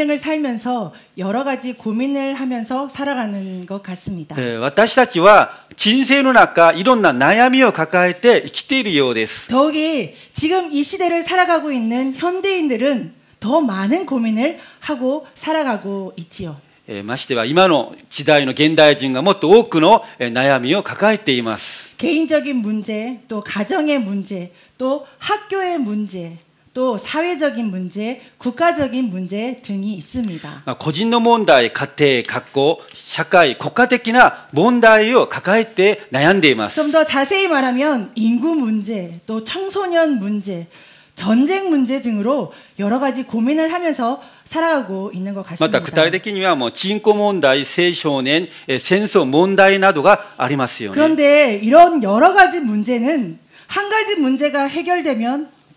인생을 살면서 여러 가지 고민을 하면서 살아가는 것 같습니다. 네, 私たちは人生の中いろんな悩みを抱えて生きているようです. 더욱이 지금 이 시대를 살아가고 있는 현대인들은 더 많은 고민을 하고 살아가고 있지요. ましては今の時代の現代人がもっと多くの悩みを抱えています。개인적인문제또가정의문제또학교의문제 또 사회적인 문제, 국가적인 문제 등이 있습니다. まあ個人の問題家庭学校社会国家的な問題を抱えて悩んでいます 좀 더 자세히 말하면 인구 문제, 또 청소년 문제, 전쟁 문제 등으로 여러 가지 고민을 하면서 살아가고 있는 것 ま 같습니다. た具体的にはもう人口問題青少年えー戦争問題などがありますよね 그런데 이런 여러 가지 문제는 한 가지 문제가 해결되면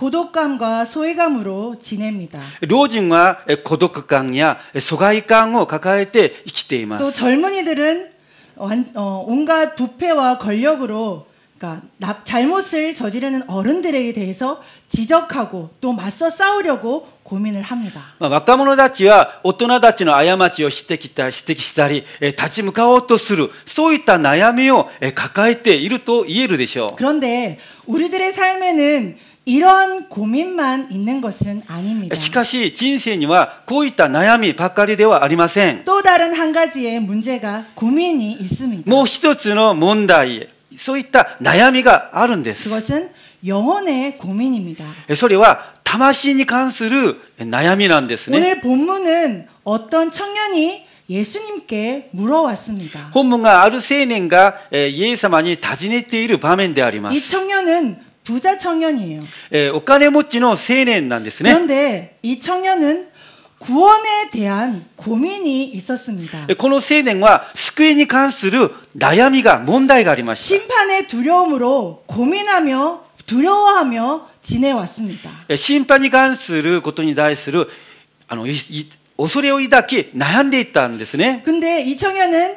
고독감과 소외감으로 지냅니다. 老人は孤独感や疎外感を抱えて生きています.또 젊은이들은 어, 온갖 부패와 권력으로 그러니까 잘못을 저지르는 어른들에 대해서 지적하고 또 맞서 싸우려고 고민을 합니다. 若者たちは大人たちの過ちを指摘したり立ち向かおうとするそういった悩みを抱えていると言えるでしょう。 그런데 우리들의 삶에는 이러한 고민만 있는 것은 う。 아닙니다. しかし人生にはこういった悩みばかりではありません。 또 다른 한 가지의 문제가 고민이 있습니다. もう一つの問題、そういった悩みがあるんです。 그것은 영혼의 고민입니다. えそれは魂に関する悩みなんですね。 오늘 본문은 어떤 청년이 예수님께 물어왔습니다. 本文がある青年がえーイエス様に尋ねている場面でありま 이 す。 청년은 부자 청년이에요. えーお金持ちの青年なんですね。 그런데 이 청년은 구원에 대한 고민이 있었습니다. この青年は救いに関する悩みが問題がありました 심판의 두려움으로 고민하며 두려워하며 지내왔습니다. え審判に関することに対するあのいい恐れを抱き悩んでいったんですね 근데 이 청년은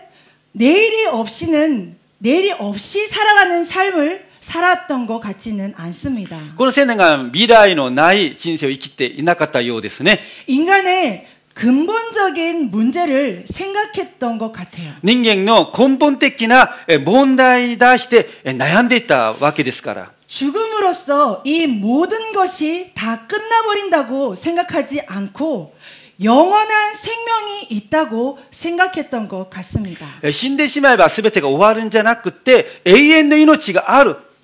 내일이 없이는 내일이 없이 살아가는 삶을 살았던 것 같지는 않습니다. この青年が未来のない人生を生きていなかったようですね 인간의 근본적인 문제를 생각했던 것 같아요. 人間の根本的なえ問題に対してえ悩んでいったわけですから 죽음으로써 이 모든 것이 다 끝나버린다고 생각하지 않고 영원한 생명이 있다고 생각했던 것 같습니다. え死んでしまえば全てが終わるんじゃなくて永遠の命がある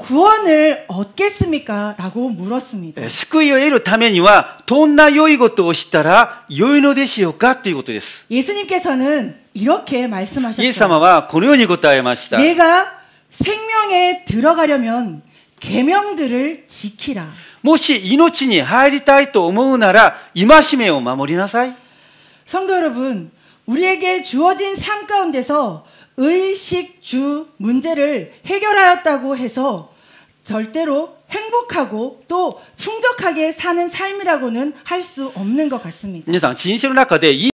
구원을 얻겠습니까? 라고 물었습니다. え救いを得るためにはどんな良いことをしたら良いのでしょうかということです。 예수님께서는 이렇게 イエス 말씀하셨어요. 様はこのように答えました。 내가 생명에 들어가려면 계명들을 지키라. もし命に入りたいと思うなら戒めを守りなさい。 성도 여러분, 우리에게 주어진 삶 가운데서 의식 주 문제를 해결하였다고 해서 절대로 행복하고 또 풍족하게 사는 삶이라고는 할 수 없는 것 같습니다. 皆さん、人生の中でい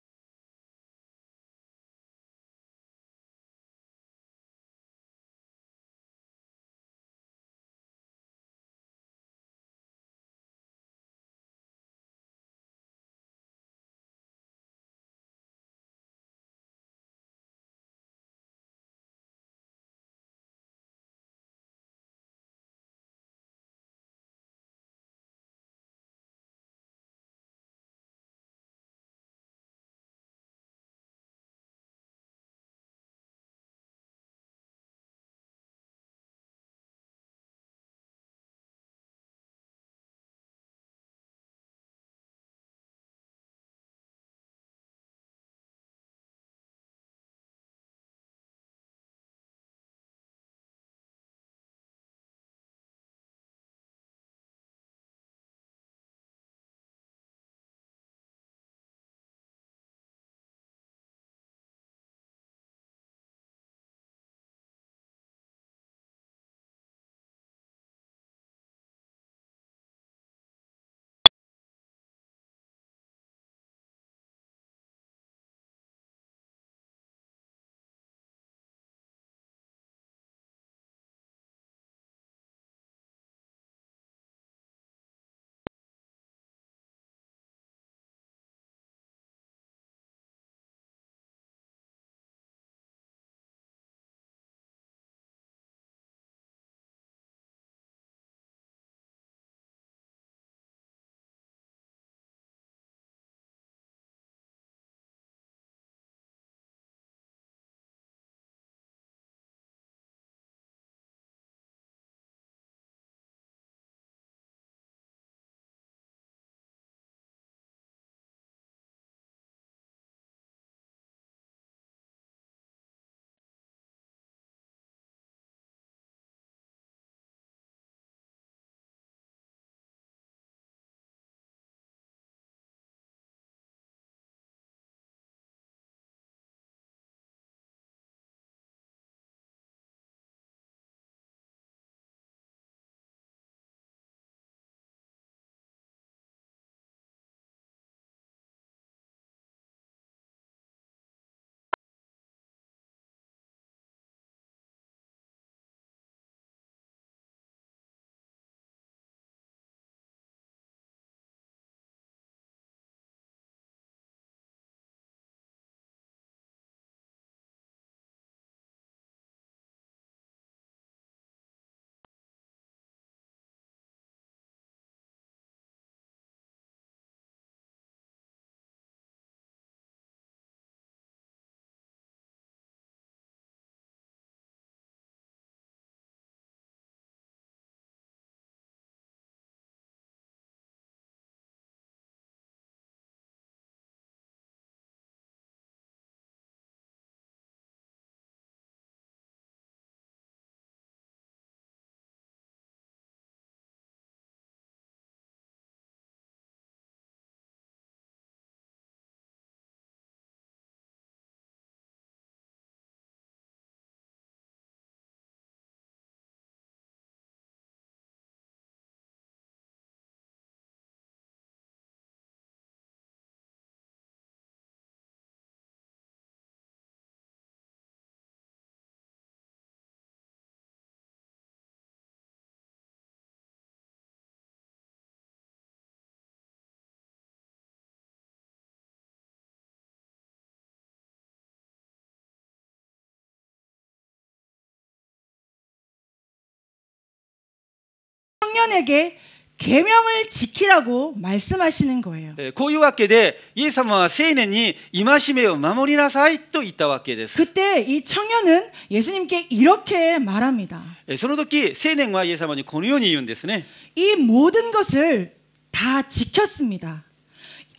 청년에게 계명을 지키라고 말씀하시는 거예요. 네, こういうわけでイエス様は青年に戒めを守りなさいと言ったわけです. 그때 이 청년은 예수님께 이렇게 말합니다. その時青年はイエス様にこのように言うんですね.이 모든 것을 다 지켰습니다.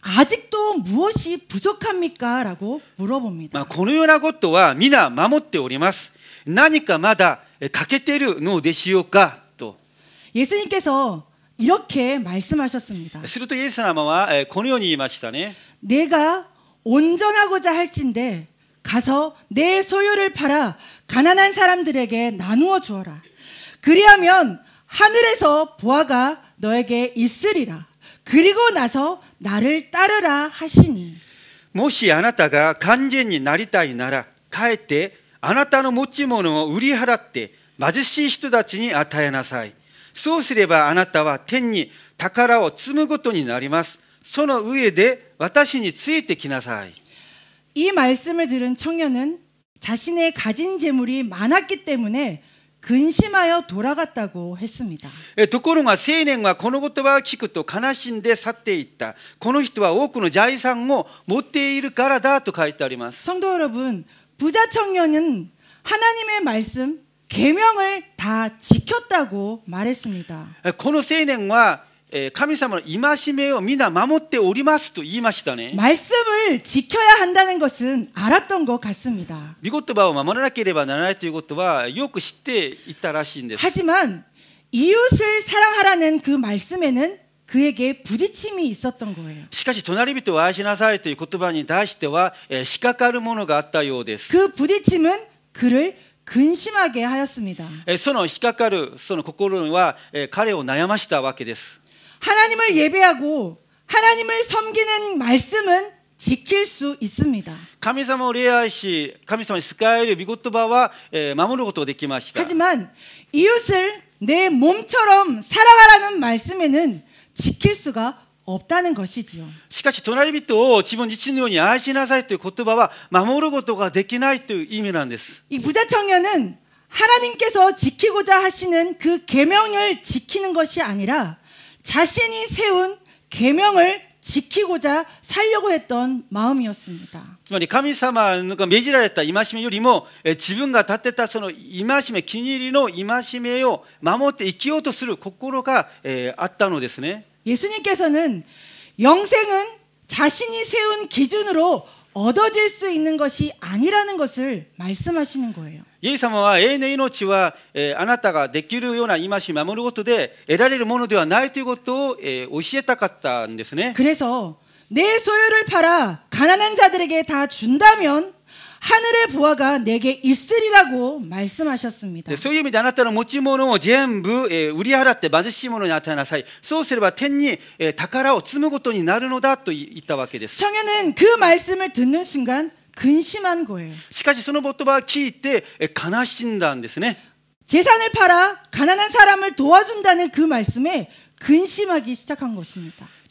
아직도 무엇이 부족합니까?라고 물어봅니다. このようなことは皆守っております.何かまだ欠けているのでしょうか? 예수님께서 이렇게 말씀하셨습니다. するとイエス様はえーこのように言いましたね。 내가 온전하고자 할진대 가서 내 소유를 팔아 가난한 사람들에게 나누어 주어라. 그리하면 하늘에서 보아가 너에게 있으리라. 그리고 나서 나를 따르라 하시니 もしあなたが完全になりたいなら、かえってあなたの持ち物を売り払って貧しい人たちに与えなさい。 そうすればあなたは天に宝を積むことになります。その上で私についてきなさい。 이 말씀을 들은 청년은 자신의 가진 재물이 많았기 때문에 근심하여 돌아갔다고 했습니다. えところが青年はこの言葉を聞くと悲しんで去っていった。この人は多くの財産を持っているからだと書いてあります。 성도 여러분, 부자 청년은 하나님의 말씀, 계명을 다 지켰다고 말했습니다. えこの青年はえ神様の戒めを皆守っておりますと言いましたね。 말씀을 지켜야 한다는 것은 알았던 것 같습니다. 御言葉を守らなければならないということはよく知っていたらしいんです。 하지만 이웃을 사랑하라는 그 말씀에는 그에게 부딪힘이 있었던 거예요. しかし隣人を愛しなさいという言葉に対しては、えー、仕掛かるものがあったようです。 그 부딪힘은 그를 근심하게 하였습니다. 하나님을 예배하고 하나님을 섬기는 말씀은 지킬 수 있습니다. 하지만 이웃을 내 몸처럼 사랑하라는 말씀에는 지킬 수가 없다는 것이지요. しかし隣人を自分自身のように愛しなさいという言葉は守ることができないという意味なんです。 이 부자 청년은 하나님께서 지키고자 하시는 그 계명을 지키는 것이 아니라 자신이 세운 계명을 지키고자 살려고 했던 마음이었습니다. つまり神様が命じられた戒めよりもえー自分が立てたその戒め気に入りの戒めを守って生きようとする心がえーあったのですね 예수님께서는 영생은 자신이 세운 기준으로 얻어질 수 있는 것이 아니라는 것을 말씀하시는 거예요. イエス様は永遠の命は、えーあなたができるような戒めを守ることで得られるものではないということを、えー教えたかったんですね 그래서 내 소유를 팔아 가난한 자들에게 다 준다면 하늘의 부하가 내게 있으리라고 말씀하셨습니다. そういう意味であなたの持ち物を全部売り払って貧しい者に与えなさい。そうすれば天に宝を積むことになるのだと言ったわけです。 청년은 그 말씀을 듣는 순간 근심한 거예요. しかしその言葉を聞いて悲しんだんですね。 재산을 팔아 가난한 사람을 도와준다는 그 말씀에 근심하기 시작한 것입니다.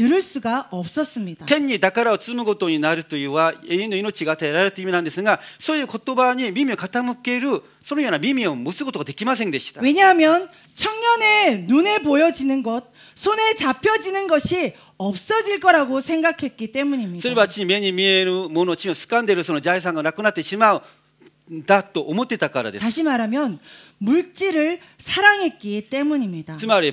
들을 수가 없었습니다. 天に宝を積むことになるというは永遠の命が与えられるという意味なんですがそういう言葉に耳を傾けるそのような耳を持つことができませんでした 왜냐하면 청년의 눈에 보여지는 것, 손에 잡혀지는 것이 없어질 거라고 생각했기 そ 때문입니다. れは地に目に見えるもの地を掴んでいるその財産がなくなってしまうんだと思ってたからです 다시 말하면 물질을 사랑했기 때문입니다. つまり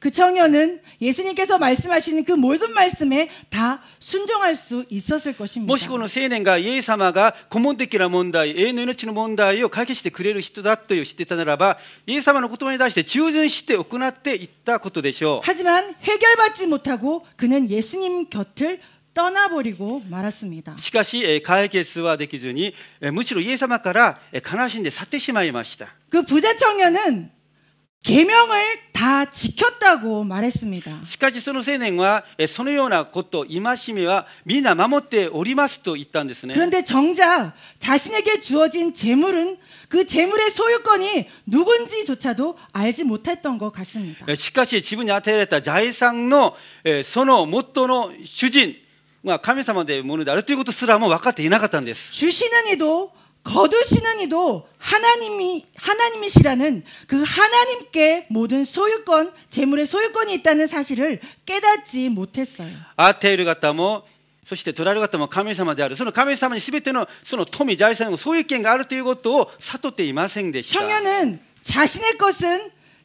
그 청년은 예수님께서 말씀하시는 그 모든 말씀에 다 순종할 수 있었을 것입니다. もしこの青年がイエス様が古文的な問題、永遠の命の問題を解決してくれる人だという知ってたならば、イエス様の言葉に対して従順して行っていったことでしょう。 하지만 해결받지 못하고 그는 예수님 곁을 떠나버리고 말았습니다. しかし解決はできずにむしろイエス様から悲しんで去ってしまいました.그 부자 청년은 계명을 다 지켰다고 말했습니다. しかしその青年はそのようなこと戒めは皆守っておりますと言ったんですね. 그런데 정작 자신에게 주어진 재물은 그 재물의 소유권이 누군지조차도 알지 못했던 것 같습니다. しかし自分に与えられた財産のその元の主人神様でものであるということすらも分かっていなかったんです。主시는 이도 거두시는 이도 하나님이 하나님이시라는 그 하나님께 모든 소유권, 재물의 소유권이 있다는 사실을 깨닫지 못했어요. 与える方もそして取られる方も神様であるその神様に全てのその富財産のそういう権があるということを悟っていませんでした 청년은 자신의 것은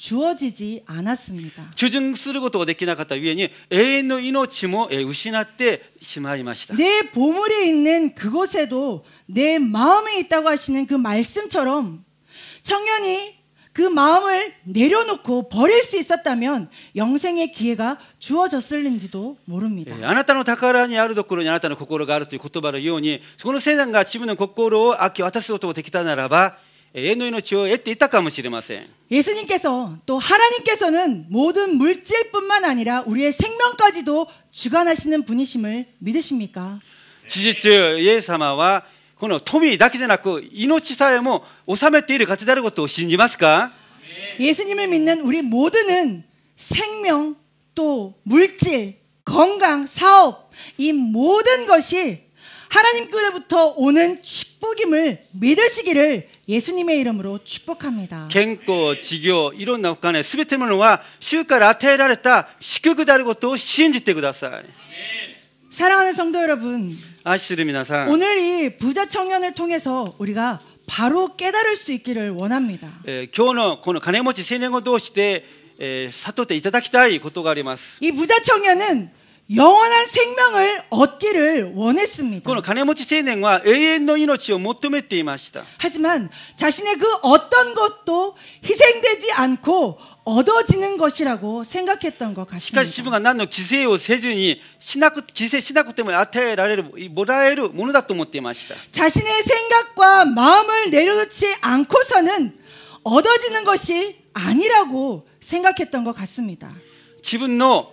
주어지지 않았습니다. 従順することができなかったゆえに永遠の命もえー失ってしまいました 내 보물이 있는 그곳에도 내 마음이 있다고 하시는 그 말씀처럼 청년이 그 마음을 내려놓고 버릴 수 있었다면 영생의 기회가 주어졌을는지도 え 모릅니다. ーあなたの宝にあるところにあなたの心があるという言葉のようにその青年が自分の心を明け渡すことができたならば えー永遠の命を得ていたかもしれません 예수님께서 또 하나님께서는 모든 물질뿐만 아니라 우리의 생명까지도 주관하시는 분이심을 믿으십니까? 事実イエス様はこの富だけじゃなく命さえも治めている方であることを信じますか 예수님을 믿는 우리 모두는 생명 또 물질, 건강, 사업 이 모든 것이 하나님께로부터 오는 축복임을 믿으시기를 예수님의 이름으로 축복합니다. 健康事業いろんなお金すべてのものは主から与えられた祝福であることを信じてください 사랑하는 성도 여러분, 愛する皆さん、 오늘 이 부자 청년을 통해서 우리가 바로 깨달을 수 있기를 원합니다. えー今日のこの金持ち青年を通して、えー悟っていただきたいことがあります 이 부자 청년은 영원한 생명을 얻기를 원했습니다. この金持ち青年は永遠の命を求めていました 하지만 자신의 그 어떤 것도 희생되지 않고 얻어지는 것이라고 생각했던 것 しかし自分 같습니다. が何の犠牲をせずにしなく犠牲しなくても与えられるもらえるものだと思っていました 자신의 생각과 마음을 내려놓지 않고서는 얻어지는 것이 아니라고 생각했던 것 같습니다. 自分の